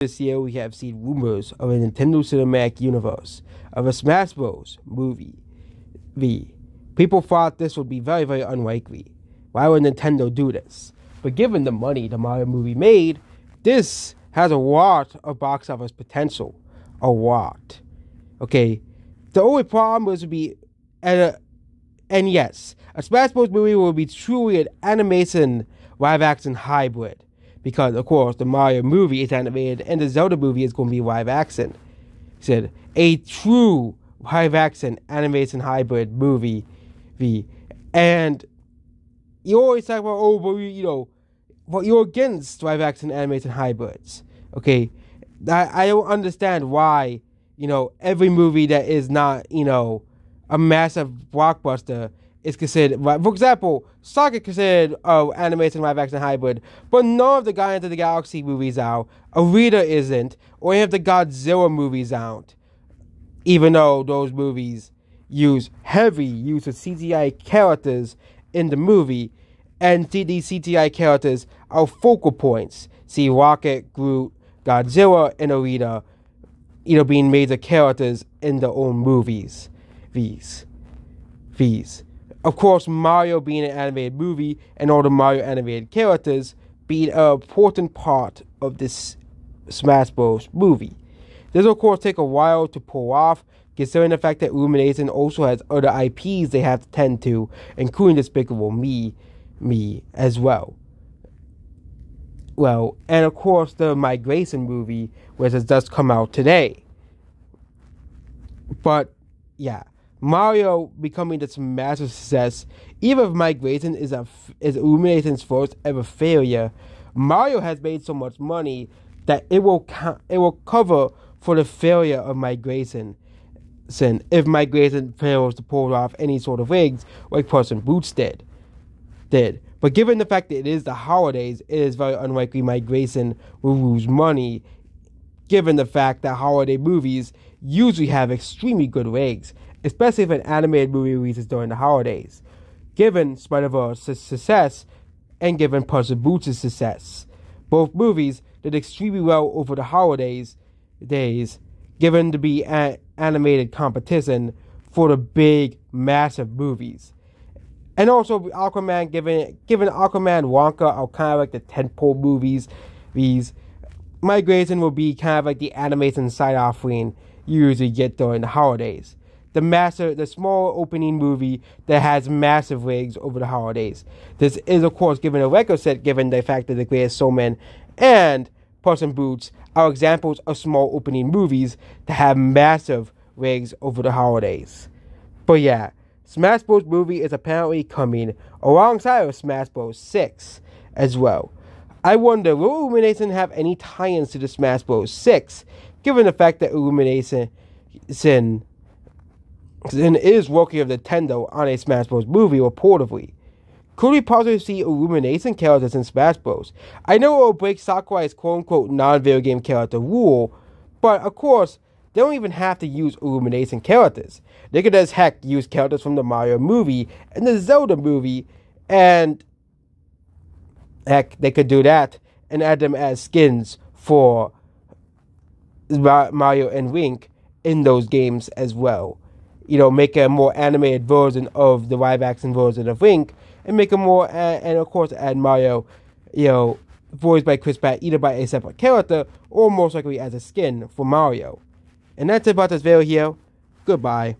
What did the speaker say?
This year, we have seen rumors of a Nintendo Cinematic Universe of a Smash Bros. movie. V. People thought this would be very, very unlikely. Why would Nintendo do this? But given the money the Mario movie made, this has a lot of box office potential. A lot. Okay. The only problem was to be, and, uh, and yes, a Smash Bros. movie will be truly an animation live action hybrid because of course the Mario movie is animated and the Zelda movie is going to be live action. He said a true live action animation hybrid movie, the and you always talk about oh but you know well you're against live action animation hybrids. Okay, I I don't understand why you know every movie that is not you know a massive blockbuster is considered, for example, is considered oh, animation live action hybrid, but none of the Guardians of the Galaxy movies out. Alita isn't, or any of the Godzilla movies out. Even though those movies use heavy use of CGI characters in the movie, and these CGI characters are focal points. See Rocket, Groot, Godzilla, and Alita, you know, being major characters in their own movies. These. These. Of course, Mario being an animated movie and all the Mario animated characters being an important part of this Smash Bros. movie. This, will, of course, take a while to pull off, considering the fact that Illumination also has other IPs they have to tend to, including Despicable Me, Me as well. Well, and of course, the Migration movie, which has just come out today. But, yeah. Mario becoming this massive success, even if Migration is a is Illumination's first ever failure, Mario has made so much money that it will it will cover for the failure of Migration. If Migration fails to pull off any sort of rigs like Puss in Boots did, did. But given the fact that it is the holidays, it is very unlikely Migration will lose money. Given the fact that holiday movies usually have extremely good rigs, especially if an animated movie releases during the holidays. Given Spider-Verse's success and given Puss in Boots' success, both movies did extremely well over the holidays days, given to be an animated competition for the big, massive movies. And also Aquaman, given given Aquaman, Wonka are kind of like the tentpole movies. These Migration will be kind of like the animation side offering you usually get during the holidays the massive, the small opening movie that has massive rigs over the holidays. This is, of course, given a record set, given the fact that The Greatest Showman and Puss in Boots are examples of small opening movies that have massive rigs over the holidays. But yeah, Smash Bros. movie is apparently coming alongside of Smash Bros. 6 as well. I wonder, will Illumination have any tie-ins to the Smash Bros. 6, given the fact that Illumination then is working of Nintendo on a Smash Bros. movie reportedly. Could we possibly see Illumination characters in Smash Bros? I know it will break Sakurai's quote unquote non video game character rule, but of course, they don't even have to use Illumination characters. They could as heck use characters from the Mario movie and the Zelda movie, and heck, they could do that and add them as skins for Mario and Link in those games as well you know, make a more animated version of the live action version of Link, and make a more, uh, and of course, add Mario, you know, voiced by Chris Pratt, either by a separate character or most likely as a skin for Mario. And that's about this video here. Goodbye.